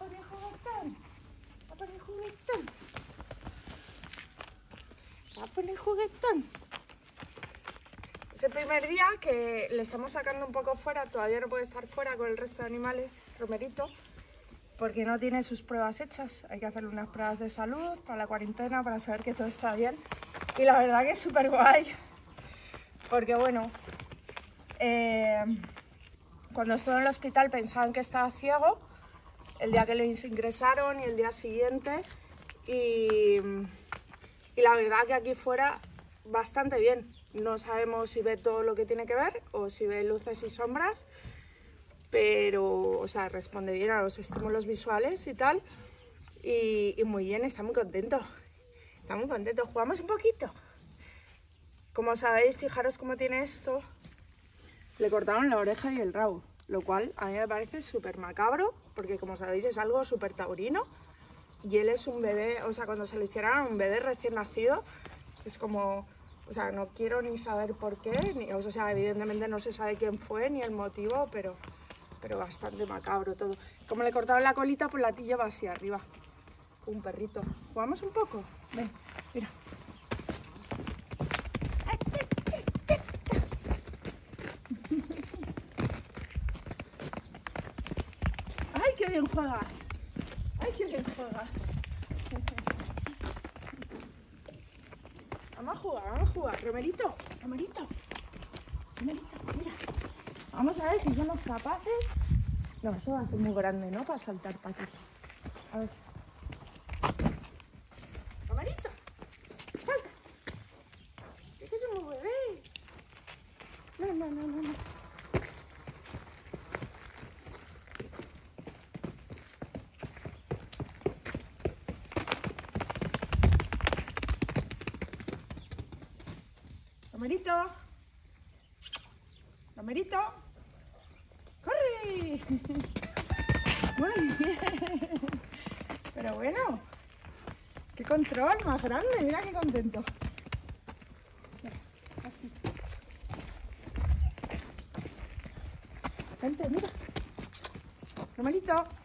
poner juguetón. Va a poner juguetón. Va a poner juguetón. Es el primer día que le estamos sacando un poco fuera, todavía no puede estar fuera con el resto de animales, Romerito, porque no tiene sus pruebas hechas. Hay que hacerle unas pruebas de salud para la cuarentena, para saber que todo está bien. Y la verdad que es súper guay, porque bueno, eh, cuando estuve en el hospital pensaban que estaba ciego, el día que lo ingresaron y el día siguiente, y, y la verdad que aquí fuera bastante bien no sabemos si ve todo lo que tiene que ver o si ve luces y sombras, pero, o sea, responde bien a los estímulos visuales y tal. Y, muy bien, está muy contento. Está muy contento. ¿Jugamos un poquito? Como sabéis, fijaros cómo tiene esto. Le cortaron la oreja y el rabo, lo cual a mí me parece súper macabro, porque como sabéis es algo súper taurino. Y él es un bebé, o sea, cuando se lo hicieron un bebé recién nacido, es como o sea, no quiero ni saber por qué, ni, o sea, evidentemente no se sabe quién fue ni el motivo, pero, pero bastante macabro todo. Como le cortaron la colita, pues la tilla va así arriba. Un perrito. ¿Jugamos un poco? Ven, mira. ¡Ay, qué bien juegas! ¡Ay, qué bien juegas! Vamos a jugar, vamos a jugar. Romerito, Romerito. Romerito, mira. Vamos a ver si somos capaces. No, eso va a ser muy grande, ¿no? Para saltar para aquí. A ver. Romerito, salta. Es que somos bebés. No, no, no, no, no. Romerito. Romerito. ¡Corre! Muy bien. Pero bueno. Qué control más grande. Mira qué contento. Así. Vente, mira. Romerito.